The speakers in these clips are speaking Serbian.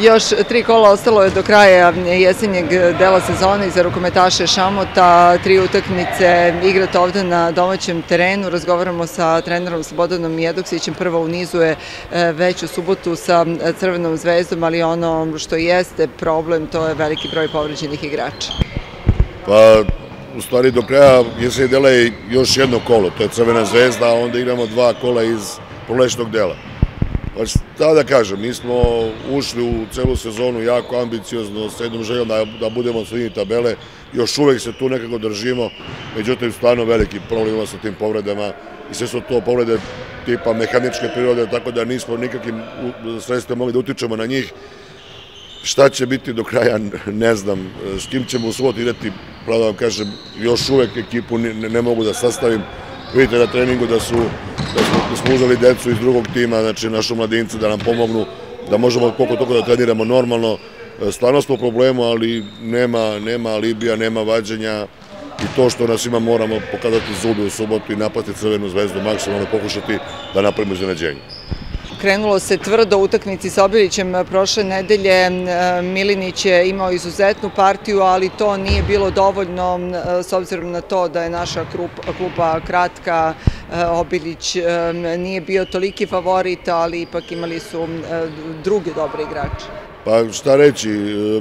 Još tri kola ostalo je do kraja jesenjeg dela sezone za rukometaše Šamota. Tri utakmice igrate ovde na domaćem terenu. Razgovaramo sa trenerom Slobodanom Jedoksićem. Prva u nizu je e, već u subotu sa Crvenom zvezdom, ali ono što jeste problem, to je veliki broj povređenih igrača. Pa, u stvari do kraja jesenjeg dela je još jedno kolo, to je Crvena zvezda, a onda igramo dva kola iz prolešnog dela. Pa šta da kažem, mi smo ušli u celu sezonu jako ambiciozno, s jednom željom da, da budemo u sredini tabele, još uvek se tu nekako držimo, međutim stvarno veliki problem sa tim povredama. I sve su to povrede tipa mehaničke prirode, tako da nismo nikakvim sredstvima mogli da utičemo na njih. Šta će biti do kraja, ne znam, s kim ćemo u subotu ideti, pravo da vam kažem, još uvek ekipu ne, ne mogu da sastavim, vidite na treningu da su da smo, uzeli decu iz drugog tima, znači našu mladincu da nam pomognu, da možemo koliko toga da treniramo normalno. E, stvarno smo u problemu, ali nema, nema alibija, nema vađenja i to što nas ima moramo pokazati zube u subotu i napasti Crvenu zvezdu, maksimalno pokušati da napravimo iznenađenje. Krenulo se tvrdo u utakmici sa Obilićem prošle nedelje. Milinić je imao izuzetnu partiju, ali to nije bilo dovoljno s obzirom na to da je naša klupa kratka. Obilić nije bio toliki favorit, ali ipak imali su druge dobre igrače. Pa šta reći,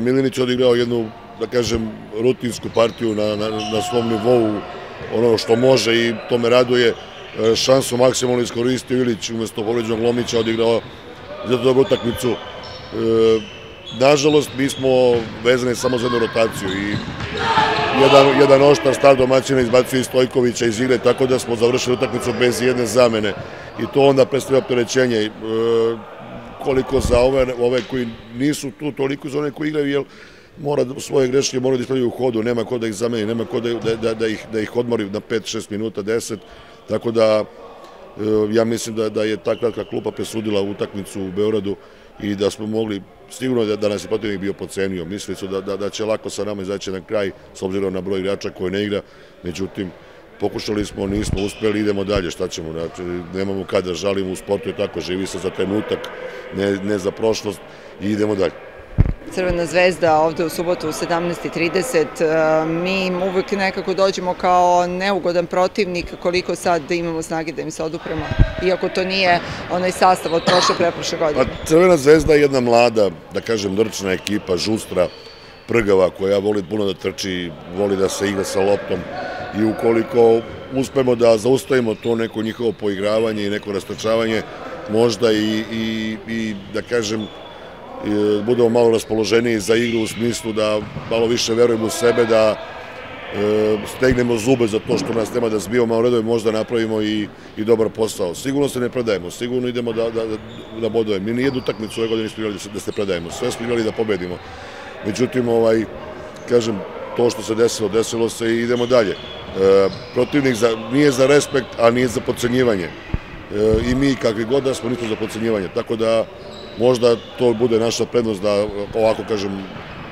Milinić je odigrao jednu, da kažem, rutinsku partiju na, na, svom nivou, ono što može i to me raduje E, šansu maksimalno iskoristio Ilić umesto povređenog Lomića odigrao za dobru utakmicu. Nažalost, mi smo vezani samo za jednu rotaciju i jedan, jedan oštar star domaćina izbacio i Stojkovića iz igre, tako da smo završili utakmicu bez jedne zamene. I to onda predstavlja opterećenje. E, koliko za ove, ove koji nisu tu, toliko za one koji igraju, jer mora svoje greške moraju da ispravljaju u hodu, nema ko da ih zameni, nema ko da, da, da, da, ih, da ih odmori na 5-6 minuta, 10, tako da ja mislim da, da je ta kratka klupa presudila utakmicu u Beogradu i da smo mogli, sigurno da, da nas je protivnik bio pocenio, mislili su da, da, da će lako sa nama izaći na kraj, s obzirom na broj igrača koje ne igra, međutim, pokušali smo, nismo uspeli, idemo dalje, šta ćemo, znači, nemamo kada žalimo u sportu i tako, živi se za trenutak, ne, ne za prošlost i idemo dalje. Crvena zvezda ovde u subotu u 17.30. Mi uvek nekako dođemo kao neugodan protivnik koliko sad imamo snage da im se odupremo, iako to nije onaj sastav od prošle preprošle godine. Pa Crvena zvezda je jedna mlada, da kažem, drčna ekipa, žustra, prgava, koja voli puno da trči, voli da se igra sa loptom i ukoliko uspemo da zaustavimo to neko njihovo poigravanje i neko rastrčavanje, možda i, i, i da kažem, budemo malo raspoloženiji za igru u smislu da malo više verujemo u sebe, da e, stegnemo zube za to što nas nema da zbijemo malo redove, možda napravimo i, i dobar posao. Sigurno se ne predajemo, sigurno idemo da, da, da bodujemo. Mi nijednu utakmicu ove godine nismo igrali da se predajemo, sve smo igrali da pobedimo. Međutim, ovaj, kažem, to što se desilo, desilo se i idemo dalje. E, protivnik za, nije za respekt, a nije za pocenjivanje. E, I mi, kakvi god da smo, nismo za pocenjivanje. Tako da, možda to bude naša prednost da ovako kažem,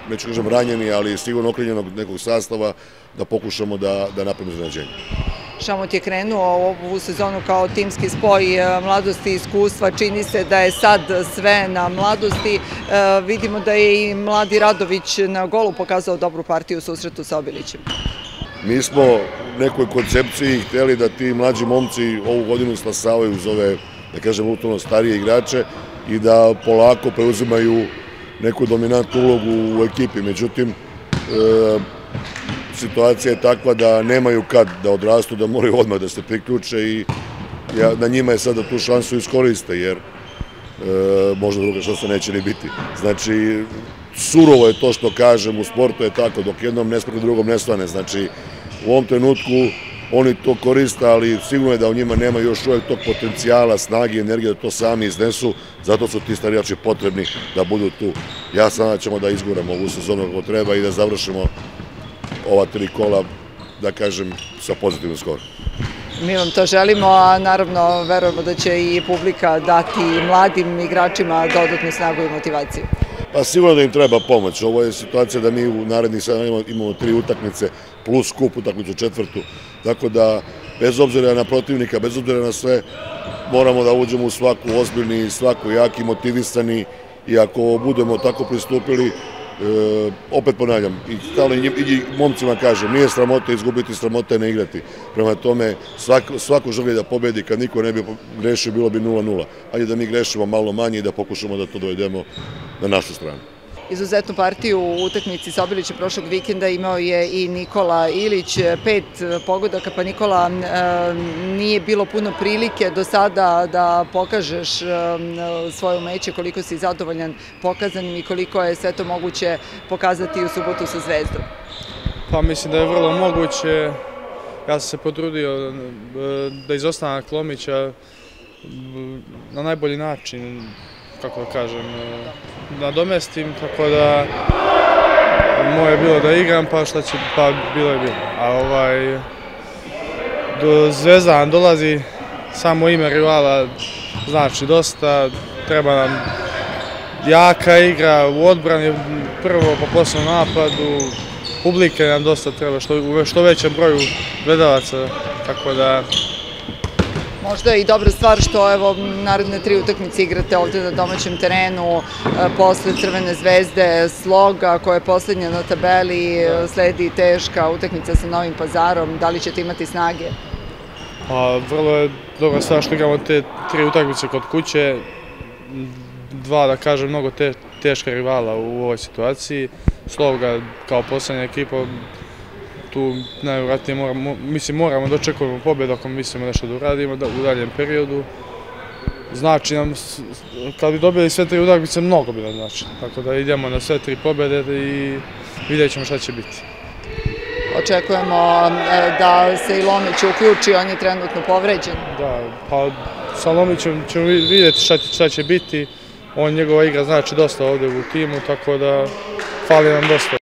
neću kažem ranjeni, ali sigurno okrenjenog nekog sastava da pokušamo da, da napravimo iznenađenje. Šamot je krenuo ovu sezonu kao timski spoj e, mladosti i iskustva. Čini se da je sad sve na mladosti. E, vidimo da je i mladi Radović na golu pokazao dobru partiju u susretu sa Obilićem. Mi smo u nekoj koncepciji hteli da ti mlađi momci ovu godinu stasavaju uz ove, da kažem, utovno starije igrače i da polako preuzimaju neku dominantnu ulogu u ekipi. Međutim, e, situacija je takva da nemaju kad da odrastu, da moraju odmah da se priključe i ja, na njima je sada tu šansu iskoriste, jer e, možda druga šansa neće ni biti. Znači, surovo je to što kažem, u sportu je tako, dok jednom ne drugom ne stane. Znači, u ovom trenutku oni to koriste, ali sigurno je da u njima nema još uvek tog potencijala, snage i energije da to sami iznesu, zato su ti starijači potrebni da budu tu. Ja sam da ćemo da izguramo ovu sezonu kako treba i da završimo ova tri kola, da kažem, sa pozitivnom skorom. Mi vam to želimo, a naravno verujemo da će i publika dati mladim igračima dodatnu snagu i motivaciju. Pa sigurno da im treba pomoć. Ovo je situacija da mi u narednih sada imamo, imamo tri utakmice plus kup utakmicu četvrtu. Tako da, bez obzira na protivnika, bez obzira na sve, moramo da uđemo u svaku ozbiljni, svaku jaki, motivisani i ako budemo tako pristupili, E, opet ponavljam, i stalno i, momcima kažem, nije sramota izgubiti, sramota je ne igrati. Prema tome, svako, svako želi da pobedi, kad niko ne bi grešio, bilo bi 0-0. Ajde da mi grešimo malo manje i da pokušamo da to dovedemo na našu stranu izuzetnu partiju u utakmici sa Obilićem prošlog vikenda imao je i Nikola Ilić, pet pogodaka, pa Nikola nije bilo puno prilike do sada da pokažeš svoje umeće, koliko si zadovoljan pokazanim i koliko je sve to moguće pokazati u subotu sa Zvezdom. Pa mislim da je vrlo moguće. Ja sam se potrudio da izostanak Lomića na najbolji način kako da kažem, nadomestim, tako da moje je bilo da igram, pa šta će, pa bilo je bilo. A ovaj, do Zvezdan dolazi, samo ime rivala znači dosta, treba nam jaka igra u odbrani, prvo pa posle napadu, publike nam dosta treba, što, u što većem broju gledalaca, tako da Možda je i dobra stvar što evo naredne tri utakmice igrate ovde na domaćem terenu e, posle Crvene zvezde Sloga koja je poslednja na tabeli, e, sledi teška utakmica sa Novim pazarom, da li ćete imati snage? Pa vrlo je dobra stvar što igramo te tri utakmice kod kuće, dva da kažem mnogo te, teška rivala u ovoj situaciji, Sloga kao poslednja ekipa tu najvratnije moramo, mislim, moramo da očekujemo pobjedu ako mislimo nešto da uradimo da, u daljem periodu. Znači nam, kad bi dobili sve tri utakmice, mnogo bi nam znači. Tako da idemo na sve tri pobjede i vidjet ćemo šta će biti. Očekujemo e, da se i Lomić uključi, on je trenutno povređen. Da, pa sa Lomićem ćemo vidjeti šta, šta će biti. On njegova igra znači dosta ovde u timu, tako da fali nam dosta.